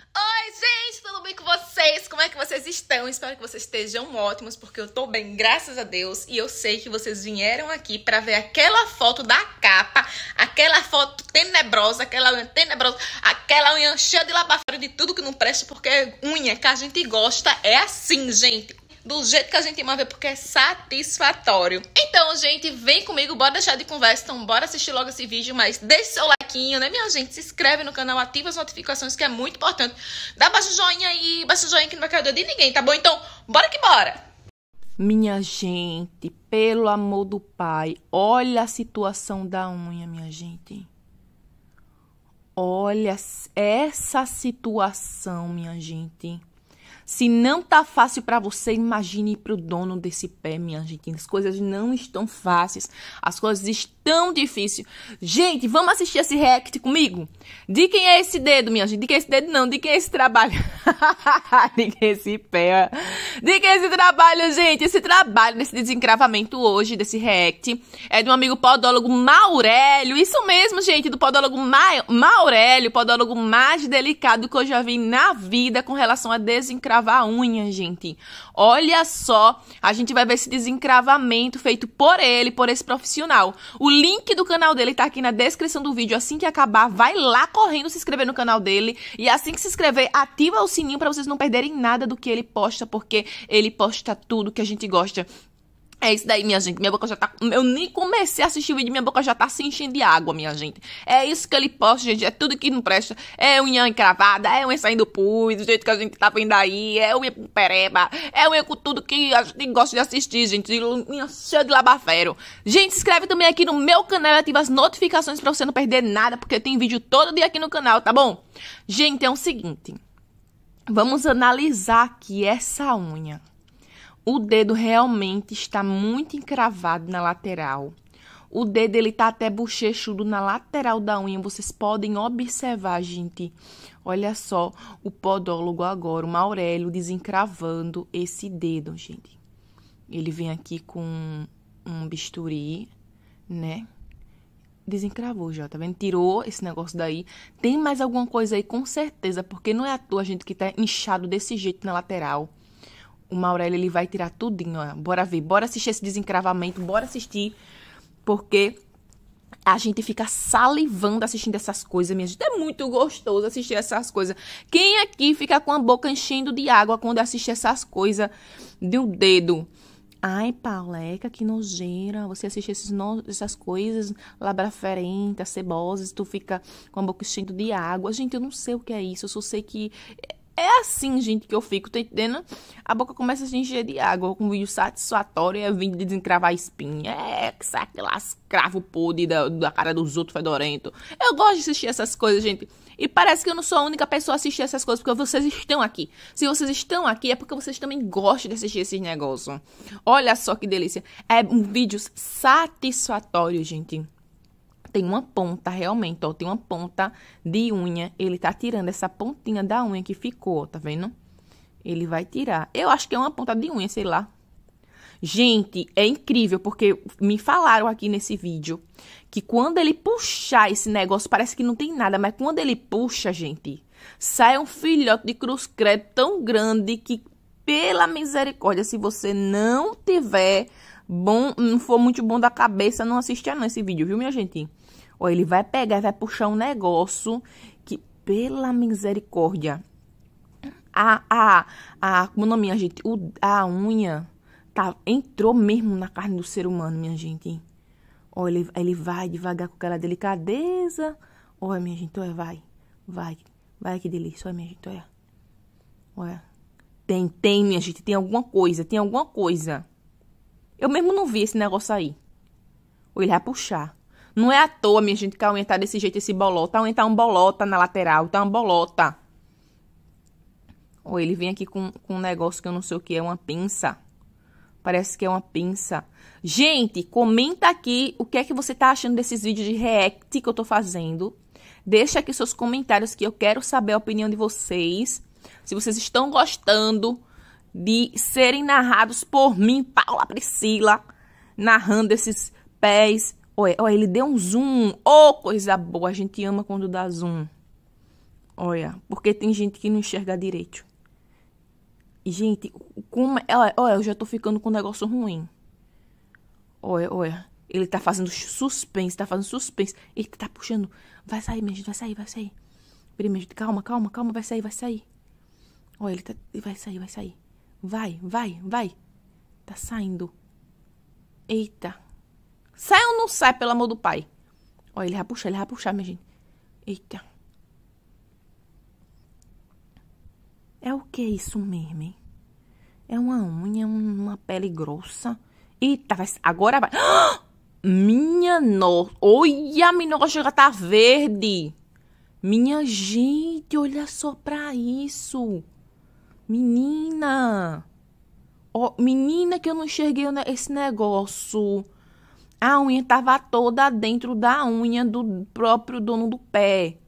Oi, gente, tudo bem com vocês? Como é que vocês estão? Espero que vocês estejam ótimos, porque eu tô bem, graças a Deus. E eu sei que vocês vieram aqui para ver aquela foto da capa, aquela foto tenebrosa, aquela unha tenebrosa, aquela unha cheia de labafário de tudo que não presta, porque unha que a gente gosta é assim, gente do jeito que a gente ama ver, porque é satisfatório. Então, gente, vem comigo, bora deixar de conversa, então bora assistir logo esse vídeo, mas deixe seu like, né, minha gente? Se inscreve no canal, ativa as notificações, que é muito importante. Dá baixa o joinha aí, baixa o joinha que não vai cair de ninguém, tá bom? Então, bora que bora! Minha gente, pelo amor do pai, olha a situação da unha, minha gente. Olha essa situação, minha gente. Se não tá fácil para você, imagine para o dono desse pé, minha gente. As coisas não estão fáceis. As coisas estão difíceis. Gente, vamos assistir esse react comigo? De quem é esse dedo, minha gente? De quem é esse dedo, não. De quem é esse trabalho? de quem é esse pé? De quem é esse trabalho, gente? Esse trabalho, nesse desencravamento hoje, desse react, é de um amigo podólogo Maurélio. Isso mesmo, gente, do podólogo Ma Maurélio, podólogo mais delicado que eu já vi na vida com relação a desencravamento desencravar a unha, gente. Olha só, a gente vai ver esse desencravamento feito por ele, por esse profissional. O link do canal dele tá aqui na descrição do vídeo. Assim que acabar, vai lá correndo se inscrever no canal dele. E assim que se inscrever, ativa o sininho para vocês não perderem nada do que ele posta, porque ele posta tudo que a gente gosta. É isso daí, minha gente. Minha boca já tá. Eu nem comecei a assistir o vídeo, minha boca já tá se enchendo de água, minha gente. É isso que ele posta, gente. É tudo que não presta. É unha encravada, é unha saindo pus, do jeito que a gente tá vendo aí. É unha com pereba. É unha com tudo que a gente gosta de assistir, gente. Unha cheia de labafero. Gente, se inscreve também aqui no meu canal e ativa as notificações pra você não perder nada, porque tem vídeo todo dia aqui no canal, tá bom? Gente, é o seguinte. Vamos analisar aqui essa unha. O dedo realmente está muito encravado na lateral. O dedo ele tá até bochechudo na lateral da unha. Vocês podem observar, gente. Olha só o podólogo agora, o Maurélio, desencravando esse dedo, gente. Ele vem aqui com um bisturi, né? Desencravou já, tá vendo? Tirou esse negócio daí. Tem mais alguma coisa aí, com certeza, porque não é à toa, gente, que tá inchado desse jeito na lateral o Maurélio ele vai tirar tudinho, ó. Bora ver, bora assistir esse desencravamento, bora assistir, porque a gente fica salivando assistindo essas coisas, minha gente. É muito gostoso assistir essas coisas. Quem aqui fica com a boca enchendo de água quando assiste essas coisas do dedo? Ai, Pauleca, que nojeira. Você assiste esses no... essas coisas labraferentas, cebosas, tu fica com a boca enchendo de água. Gente, eu não sei o que é isso. Eu só sei que é assim, gente, que eu fico, tá entendendo? A boca começa a se encher de água, com um vídeo satisfatório, é vídeo de desencravar a espinha. É, que sabe lá, escravo podre da, da cara dos outros fedorento. Eu gosto de assistir essas coisas, gente. E parece que eu não sou a única pessoa a assistir essas coisas, porque vocês estão aqui. Se vocês estão aqui, é porque vocês também gostam de assistir esses negócios. Olha só que delícia. É um vídeo satisfatório, gente tem uma ponta realmente, ó, tem uma ponta de unha. Ele tá tirando essa pontinha da unha que ficou, tá vendo? Ele vai tirar. Eu acho que é uma ponta de unha, sei lá. Gente, é incrível, porque me falaram aqui nesse vídeo que quando ele puxar esse negócio, parece que não tem nada, mas quando ele puxa, gente, sai um filhote de cruz credo tão grande que, pela misericórdia, se você não tiver bom, não for muito bom da cabeça, não assista não esse vídeo, viu, minha gente? Ó, ele vai pegar e vai puxar um negócio que, pela misericórdia, a, a, a, como não, minha gente, o, a unha tá, entrou mesmo na carne do ser humano, minha gente. Ó, ele, ele vai devagar com aquela delicadeza. Olha, minha gente, olha, vai, vai, vai, que delícia, olha, minha gente, olha. Olha. Tem, tem, minha gente, tem alguma coisa, tem alguma coisa. Eu mesmo não vi esse negócio aí. Ou ele vai puxar. Não é à toa, minha gente, que a unha tá desse jeito, esse bolota. A unha tá um bolota na lateral, tá uma bolota. Ou ele vem aqui com, com um negócio que eu não sei o que é, uma pinça. Parece que é uma pinça. Gente, comenta aqui o que é que você tá achando desses vídeos de react que eu tô fazendo. Deixa aqui seus comentários que eu quero saber a opinião de vocês. Se vocês estão gostando de serem narrados por mim, Paula Priscila, narrando esses pés Olha, olha, ele deu um zoom. Oh, coisa boa. A gente ama quando dá zoom. Olha, porque tem gente que não enxerga direito. Gente, como. É, olha, olha, eu já tô ficando com um negócio ruim. Olha, olha. Ele tá fazendo suspense, tá fazendo suspense. Ele tá puxando. Vai sair, minha gente, vai sair, vai sair. Peraí, minha gente, calma, calma, calma, vai sair, vai sair. Olha, ele tá. Vai sair, vai sair. Vai, vai, vai. Tá saindo. Eita. Sai ou não sai, pelo amor do pai? Olha, ele vai puxar, ele vai puxar, minha gente. Eita. É o que isso mesmo, hein? É uma unha, uma pele grossa. Eita, vai, agora vai. Minha nossa. Olha, minha nossa já tá verde. Minha gente, olha só pra isso. Menina. Oh, menina que eu não enxerguei esse negócio. A unha tava toda dentro da unha do próprio dono do pé.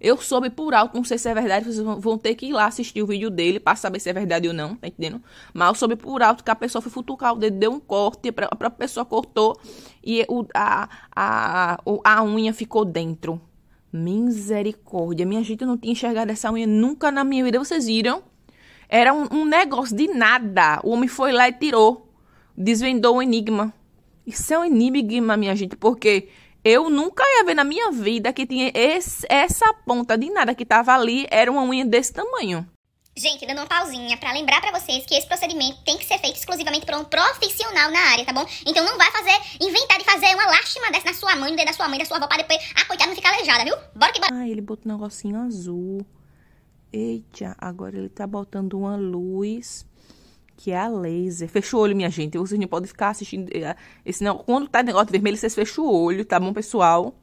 Eu soube por alto, não sei se é verdade, vocês vão ter que ir lá assistir o vídeo dele para saber se é verdade ou não, tá entendendo? Mas eu soube por alto que a pessoa foi futucar o dedo, deu um corte, a própria pessoa cortou e o, a, a, a, a unha ficou dentro. Misericórdia, minha gente, eu não tinha enxergado essa unha nunca na minha vida, vocês viram? Era um, um negócio de nada. O homem foi lá e tirou, desvendou o enigma. Isso é um enigma, minha gente, porque eu nunca ia ver na minha vida que tinha esse, essa ponta de nada que tava ali, era uma unha desse tamanho. Gente, dando uma pausinha para lembrar para vocês que esse procedimento tem que ser feito exclusivamente por um profissional na área, tá bom? Então não vai fazer, inventar de fazer uma lástima dessa na sua mãe, no dedo da sua mãe, da sua avó, pra depois a coitada não ficar aleijada, viu? Bora que bora. Ah, ele botou um negocinho azul. Eita, agora ele tá botando uma luz que é a laser. Fecha o olho, minha gente. Vocês não podem ficar assistindo. Eh, esse não, quando tá negócio vermelho, vocês fecham o olho, tá bom, pessoal?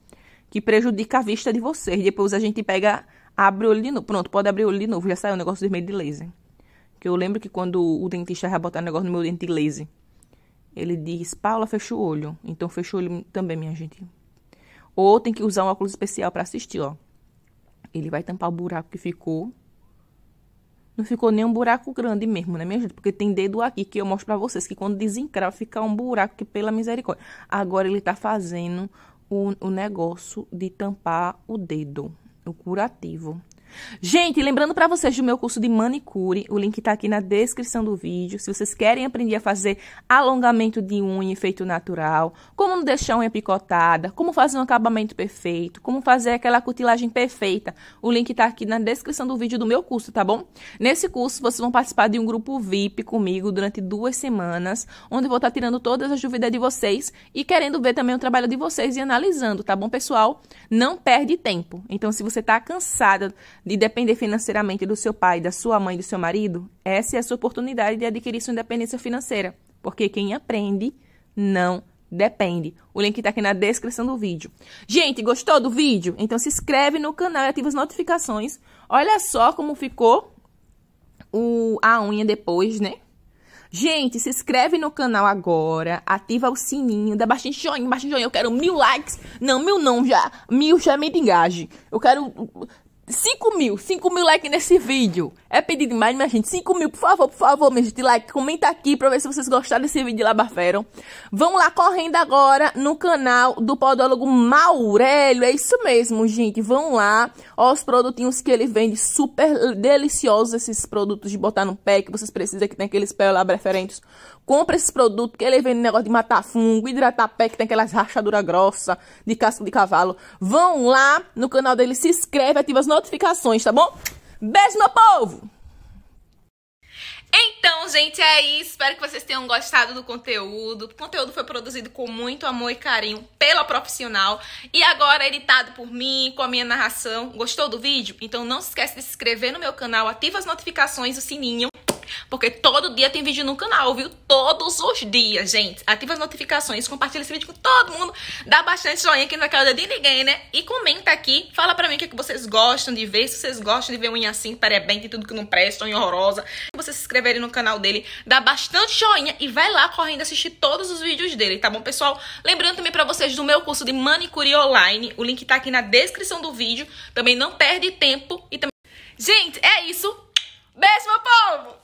Que prejudica a vista de vocês. Depois a gente pega, abre o olho de novo. Pronto, pode abrir o olho de novo. Já saiu o negócio vermelho de laser. Que eu lembro que quando o dentista vai botar negócio no meu dente de laser, ele diz: Paula, fecha o olho. Então fecha o olho também, minha gente. Ou tem que usar um óculos especial para assistir, ó. Ele vai tampar o buraco que ficou não ficou nem um buraco grande mesmo, né, minha gente? Porque tem dedo aqui que eu mostro pra vocês que quando desencrava fica um buraco que pela misericórdia. Agora ele tá fazendo o, o negócio de tampar o dedo, o curativo. Gente, lembrando para vocês do meu curso de manicure, o link está aqui na descrição do vídeo. Se vocês querem aprender a fazer alongamento de unha efeito natural, como não deixar unha picotada, como fazer um acabamento perfeito, como fazer aquela cutilagem perfeita, o link está aqui na descrição do vídeo do meu curso, tá bom? Nesse curso, vocês vão participar de um grupo VIP comigo durante duas semanas, onde eu vou estar tá tirando todas as dúvidas de vocês e querendo ver também o trabalho de vocês e analisando, tá bom, pessoal? Não perde tempo. Então, se você está cansada de depender financeiramente do seu pai, da sua mãe, do seu marido, essa é a sua oportunidade de adquirir sua independência financeira. Porque quem aprende não depende. O link está aqui na descrição do vídeo. Gente, gostou do vídeo? Então se inscreve no canal e ativa as notificações. Olha só como ficou o, a unha depois, né? Gente, se inscreve no canal agora, ativa o sininho, dá bastante joinha, bastante joinha. Eu quero mil likes. Não, mil não, já. Mil já é de engaje. Eu quero 5 mil, 5 mil likes nesse vídeo. É pedido demais, minha gente. 5 mil, por favor, por favor, minha gente. Like, comenta aqui pra ver se vocês gostaram desse vídeo lá, Bafero. Vão lá correndo agora no canal do podólogo Maurélio. É isso mesmo, gente. Vão lá. Ó, os produtinhos que ele vende, super deliciosos esses produtos de botar no pé, que vocês precisam, que tem aqueles pés lá preferentes. Compra esses produtos que ele vende negócio de matar fungo, hidratar pé, que tem aquelas rachaduras grossas de casco de cavalo. Vão lá no canal dele, se inscreve, ativa as notificações, tá bom? Beijo, meu povo! Então, gente, é isso. Espero que vocês tenham gostado do conteúdo. O conteúdo foi produzido com muito amor e carinho pela profissional e agora editado por mim, com a minha narração. Gostou do vídeo? Então não se esquece de se inscrever no meu canal, ativa as notificações, o sininho porque todo dia tem vídeo no canal, viu? Todos os dias, gente. Ativa as notificações, compartilha esse vídeo com todo mundo, dá bastante joinha aqui na cara de ninguém, né? E comenta aqui, fala pra mim o que, é que vocês gostam de ver, se vocês gostam de ver unha assim, parebente e tudo que não presta, unha horrorosa. Se vocês se inscreverem no canal dele, dá bastante joinha e vai lá correndo assistir todos os vídeos dele, tá bom, pessoal? Lembrando também pra vocês do meu curso de manicure online, o link tá aqui na descrição do vídeo. Também não perde tempo e também... Gente, é isso. Beijo, meu povo!